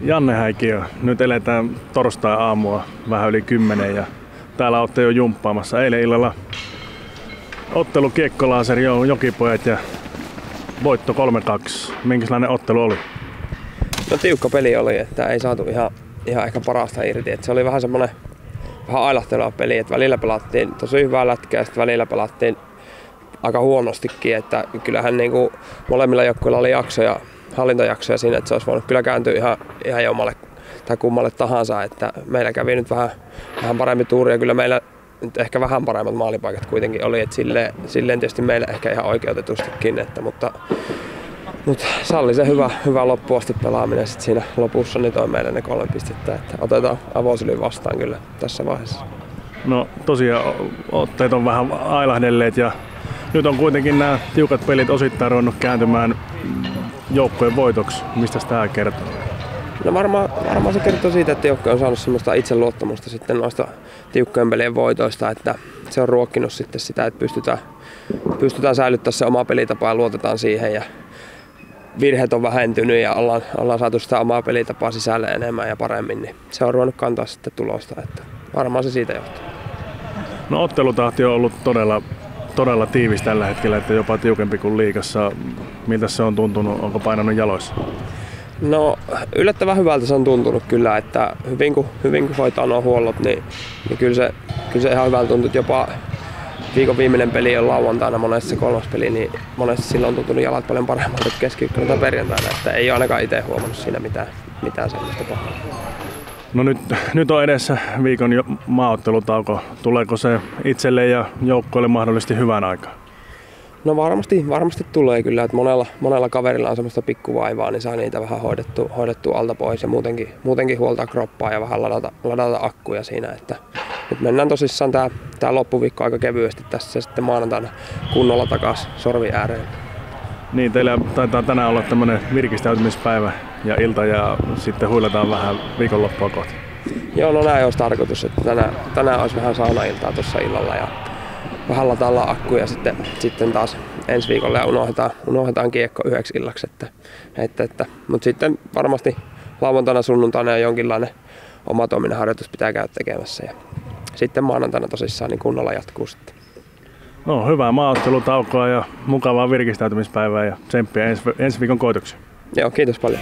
Janne Häikiö, nyt eletään torstai-aamua vähän yli kymmenen ja täällä olette jo jumppaamassa. Eilen illalla ottelu Kiekkolaaseri jo Jokipojat ja voitto 3-2. Minkälainen ottelu oli? No tiukka peli oli, että ei saatu ihan, ihan ehkä parasta irti. Että se oli vähän semmoinen vähän ailahteleva peli, että välillä pelattiin tosi hyvää lätkää ja sitten välillä pelattiin aika huonostikin, että kyllähän niin kuin molemmilla joukkueilla oli jaksoja, hallintajaksoja siinä, että se olisi voinut kyllä kääntyä ihan, ihan jommalle tai kummalle tahansa, että meillä kävi nyt vähän, vähän parempi tuuri ja kyllä meillä nyt ehkä vähän paremmat maalipaikat kuitenkin oli, että silleen, silleen tietysti meillä ehkä ihan oikeutetustikin, että, mutta, mutta salli se hyvä, hyvä loppuasti pelaaminen sitten siinä lopussa, niin toi meille ne kolme pistettä, että otetaan avosyly vastaan kyllä tässä vaiheessa. No tosiaan otteet on vähän ailahdelleet ja nyt on kuitenkin nämä tiukat pelit osittain ruvennut kääntymään joukkojen voitoksi. Mistä tämä kertoo? No varmaan, varmaan se kertoo siitä, että joukkue on saanut semmoista itseluottamusta sitten noista tiukkojen pelien voitoista, että se on ruokkinut sitten sitä, että pystytään, pystytään säilyttämään se oma pelitapa ja luotetaan siihen ja virheet on vähentynyt ja ollaan, ollaan saatu sitä omaa pelitapaa sisälle enemmän ja paremmin, niin se on ruvennut kantaa sitten tulosta, että varmaan se siitä johtuu. No ottelutahti on ollut todella, todella tiivis tällä hetkellä, että jopa tiukempi kuin liikassa. Miltä se on tuntunut? Onko painanut jaloissa? No yllättävän hyvältä se on tuntunut kyllä, että hyvin kun, hyvin kun hoitaa nuo huollot, niin, niin kyllä, se, kyllä se ihan hyvältä tuntuu. Jopa viikon viimeinen peli on lauantaina monessa kolmas peli, niin monesti silloin on tuntunut jalat paljon paremmalta kuin keskiviikkona tai perjantaina. Että ei ole ainakaan itse huomannut siinä mitään, mitään sellaista pahaa. No nyt, nyt on edessä viikon jo maaottelutauko. Tuleeko se itselle ja joukkoille mahdollisesti hyvän aikaan? No varmasti, varmasti tulee kyllä, että monella, monella kaverilla on semmoista pikkuvaivaa, niin saa niitä vähän hoidettua, hoidettua alta pois ja muutenkin, muutenkin huoltaa kroppaa ja vähän ladata, ladata akkuja siinä. Että nyt mennään tosissaan tämä, tämä loppuviikko aika kevyesti tässä sitten maanantaina kunnolla takaisin sorvi ääreen. Niin, teillä taitaa tänään olla tämmöinen virkistäytymispäivä ja ilta ja sitten huiletaan vähän viikonloppua kohti. Joo, no näin olisi tarkoitus, että tänään, tänään olisi vähän saunailtaa tuossa illalla ja vähän lataillaan akkuja sitten, sitten taas ensi viikolla ja unohdetaan, unohdetaan kiekko yhdeksi illaksi. Että, että, että, mutta sitten varmasti lauantaina sunnuntaina jonkinlainen oma harjoitus pitää käydä tekemässä ja sitten maanantaina tosissaan niin kunnolla jatkuu sitten. No hyvää maaottelutaukoa ja mukavaa virkistäytymispäivää ja tsemppiä ensi, ensi viikon koitoksi. Joo, kiitos paljon.